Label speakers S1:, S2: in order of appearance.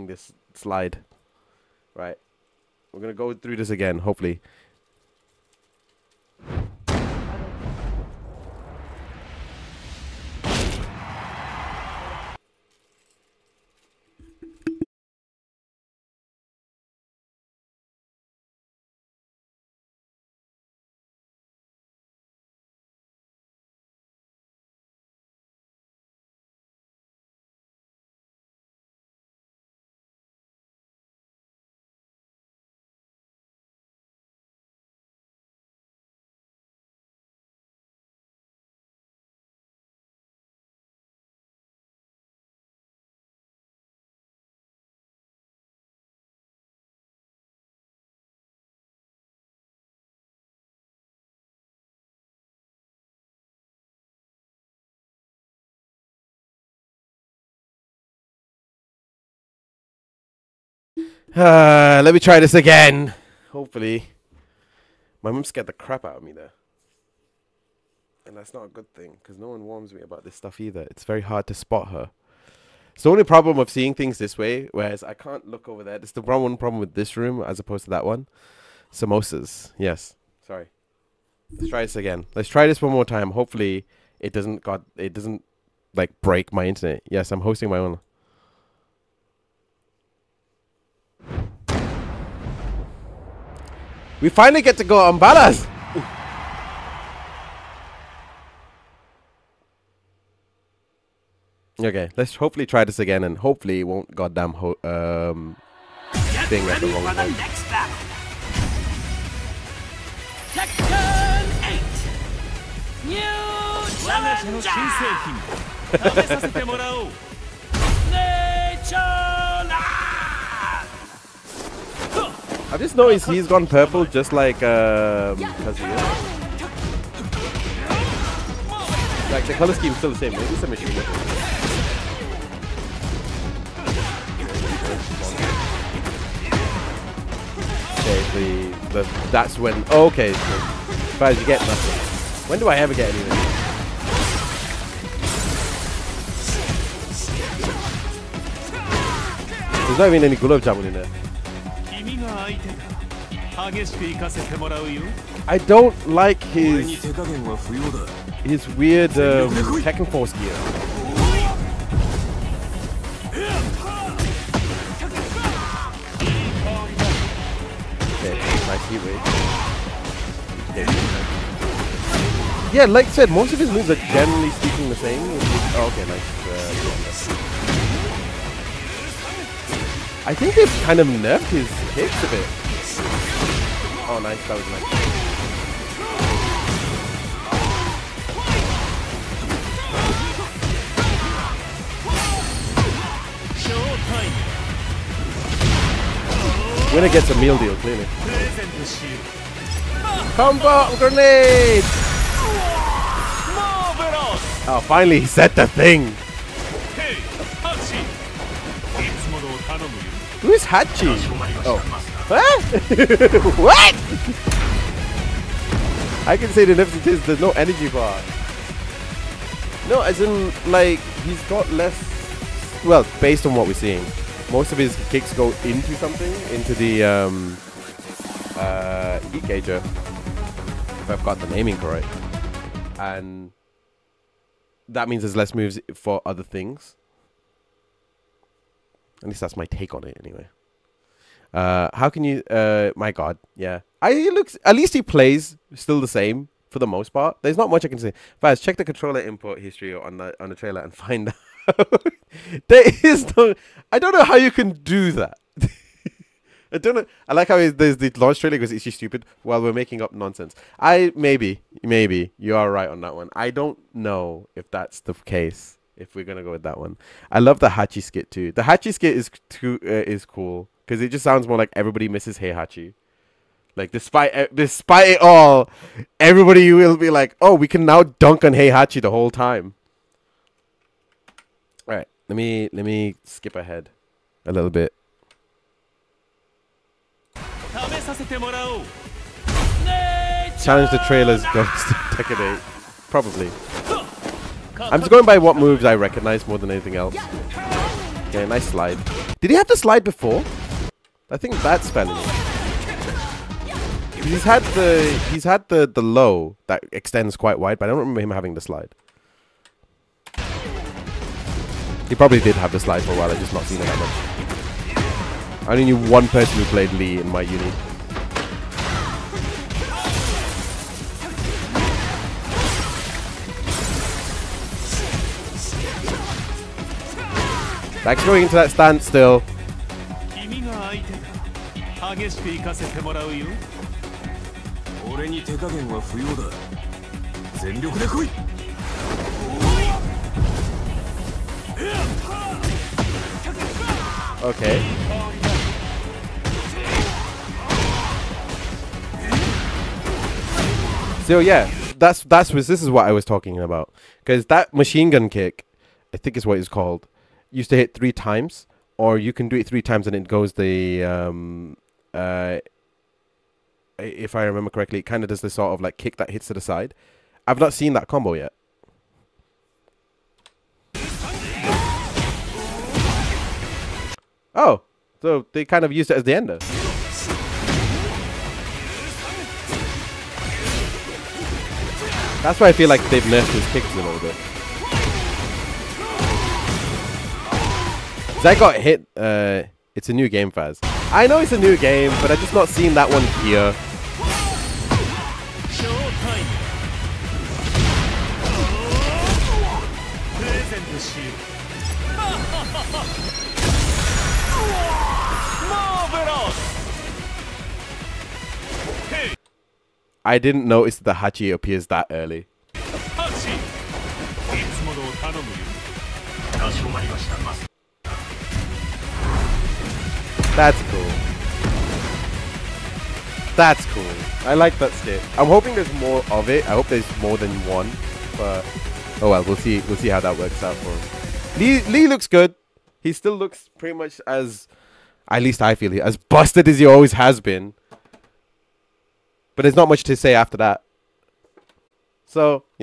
S1: this slide. Right. We're gonna go through this again, hopefully. Uh, let me try this again. Hopefully. My mom scared the crap out of me there. And that's not a good thing because no one warns me about this stuff either. It's very hard to spot her. It's the only problem of seeing things this way, whereas I can't look over there. It's the one problem with this room as opposed to that one. Samosas. Yes. Sorry. Let's try this again. Let's try this one more time. Hopefully it doesn't got it doesn't like break my internet. Yes, I'm hosting my own. We finally get to go on Balas. okay, let's hopefully try this again and hopefully it won't goddamn ho um thing at the wrong time.
S2: next battle. Tekken 8 New
S3: 我
S1: I've just noticed he's gone purple just like um. Like the color scheme's still the same. Maybe it's a machine. Okay, the, the that's when okay. So as you get nothing. When do I ever get anything? There's not even any gulab jamun in there. I don't like his his weird um, Tekken Force gear. Yeah, like I said, most of his moves are generally speaking the same. Oh, okay, nice. Uh, I think they've kind of nerfed his hits a bit. Oh, nice. That was nice. Winner gets a meal deal, clearly. Combo grenade! Oh, finally he set the thing! Who's Hachi? Oh. What? what? I can say the difference is there's no energy bar. No, as in, like, he's got less... Well, based on what we're seeing, most of his kicks go into something, into the, um... Uh, heat gauger. If I've got the naming correct. And... That means there's less moves for other things. At least that's my take on it, anyway. Uh, how can you? Uh, my God, yeah. I he looks. At least he plays still the same for the most part. There's not much I can say. Faz, check the controller input history on the on the trailer and find out. there is no. I don't know how you can do that. I don't know. I like how there's the launch trailer because it's just stupid while we're making up nonsense. I maybe maybe you are right on that one. I don't know if that's the case if we're gonna go with that one. I love the Hachi skit too. The Hachi skit is too uh, is cool because it just sounds more like everybody misses Heihachi. Like despite uh, despite it all, everybody will be like, oh, we can now dunk on Heihachi the whole time. All right, let me let me skip ahead a little bit. Challenge the trailers goes to Probably. I'm just going by what moves I recognize more than anything else. Okay, nice slide. Did he have the slide before? I think that's it. He's had the he's had the the low that extends quite wide, but I don't remember him having the slide. He probably did have the slide for a while. I just not seen it that much. I only knew one person who played Lee in my uni. Thanks going into that
S4: standstill.
S1: Okay. So yeah, that's that's was this is what I was talking about because that machine gun kick, I think is what it's called used to hit three times, or you can do it three times and it goes the um uh if I remember correctly, it kind of does this sort of like kick that hits to the side. I've not seen that combo yet. Oh, so they kind of used it as the ender. That's why I feel like they've nerfed his kicks a little bit. I got hit, uh, it's a new game, Faz. I know it's a new game, but I've just not seen that one here. I didn't notice the Hachi appears that early. That's cool. That's cool. I like that skit. I'm hoping there's more of it. I hope there's more than one. But oh well, we'll see. We'll see how that works out for him. Lee Lee looks good. He still looks pretty much as, at least I feel, he as busted as he always has been. But there's not much to say after that. So yeah.